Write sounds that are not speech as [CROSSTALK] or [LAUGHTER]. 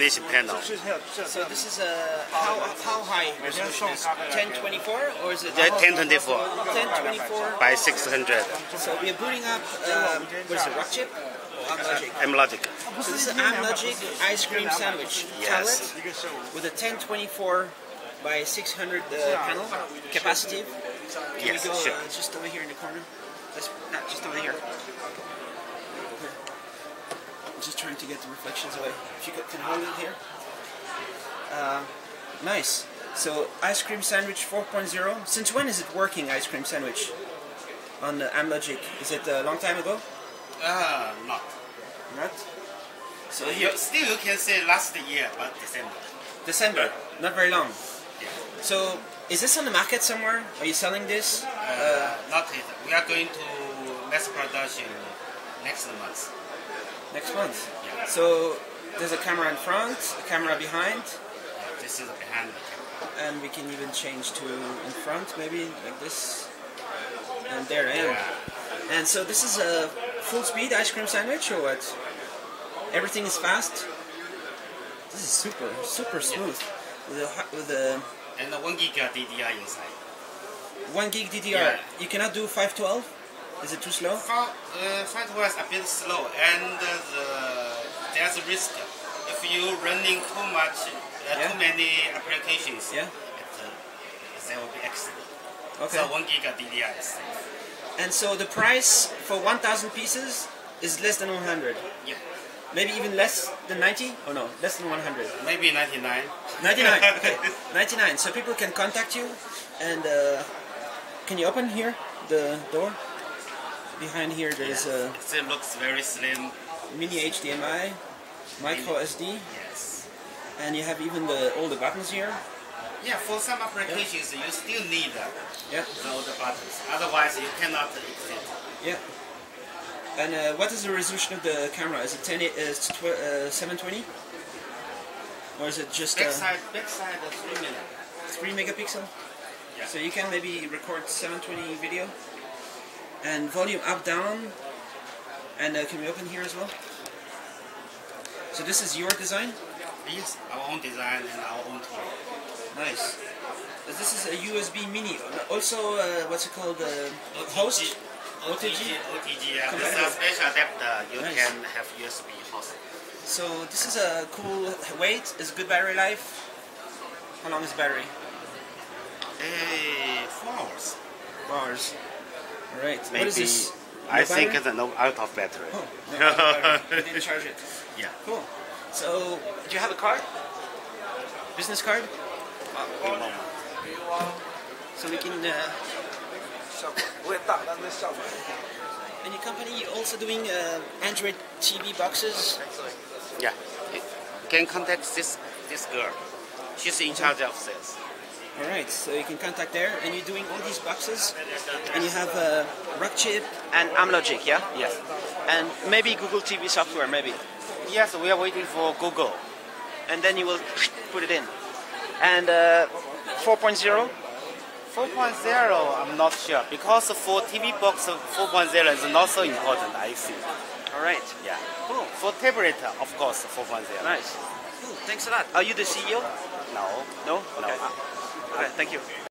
definition panel. So this is a how how high resolution is 1024 or is it Yeah, 1024 1024? by 600 So we are booting up um, what is it Rockchip? or Amlogic. Amlogic. So this is an Amlogic ice cream sandwich Yes. tablet with a 1024 by 600 uh, panel capacitive. Can Yes, we go sure. uh, just over here in the corner? Let's, not just over here. I'm just trying to get the reflections away. If you can hold it here. Uh, nice. So ice cream sandwich 4.0. Since when is it working? Ice cream sandwich on the Amlogic. Is it a long time ago? Uh, not. Not. So You, here, still you can say last year, but December. December. Not very long. Yeah. So is this on the market somewhere? Are you selling this? Uh, not yet. We are going to mass production next month. Next month. Yeah. So there's a camera in front, a camera behind, this is behind the camera. and we can even change to in front, maybe like this. And there I am. And so this is a full speed ice cream sandwich or what? Everything is fast. This is super, super smooth. With a, hu- with a And the 1 gig DDR inside. one gig DDR. Yeah. You cannot do 512. Is it too slow? Far, uh, a bit slow, and uh, the, there's a risk. If you're running too much, uh, Yeah. too many applications, Yeah. it, uh, there will be accident. Okay. So 1 gig DDR is safe. And so the price for 1,000 pieces is less than 100. Yeah. Maybe even less than 90? Oh no, less than 100. Maybe 99. 99. [LAUGHS] Okay, 99. So people can contact you, and uh, can you open here the door? Behind here there's a It looks very slim. mini HDMI, micro SD, Yes. and you have even the all the buttons here. Yeah, for some applications, you still need uh, Yeah, all the buttons. Otherwise, you cannot exit. yeah. And uh, what is the resolution of the camera? Is it 10, uh, it's uh, 720? Or is it just uh, Backside, backside, uh, 3 minutes. 3 megapixel? Yeah. So you can maybe record 720 video and volume up down and uh, can we open here as well? So this is your design? Yes, our own design and our own tool. Nice. Uh, This is a USB mini. Also, uh, what's it called? Uh, host? OTG, OTG, yeah. This is a special adapter. You Nice. can have USB host. So this is a cool weight. Is good battery life. How long is battery? Hey, four hours. Four Hours. All right. Maybe what is this? No I battery? think it's an out of battery. Oh, no [LAUGHS] didn't charge it. Yeah. Cool. So, do you have a card? Business card? Uh, oh, so we can. Uh, and your company also doing uh, Android TV boxes? Yeah. You can contact this this girl. She's in charge of this. All right. So you can contact there, and you're doing all these boxes, and you have uh, Rockchip and Amlogic, yeah, Yes. and maybe Google TV software, maybe, Yes, so we are waiting for Google. and then you will put it in. And uh, 4.0. 4.0, I'm not sure because for TV box 4.0 is not so important. I think. All right. Yeah. Cool. For tablet, of course, 4.0. Nice. Cool. Thanks a lot. Are you the CEO? No. No. No. Okay. Thank you.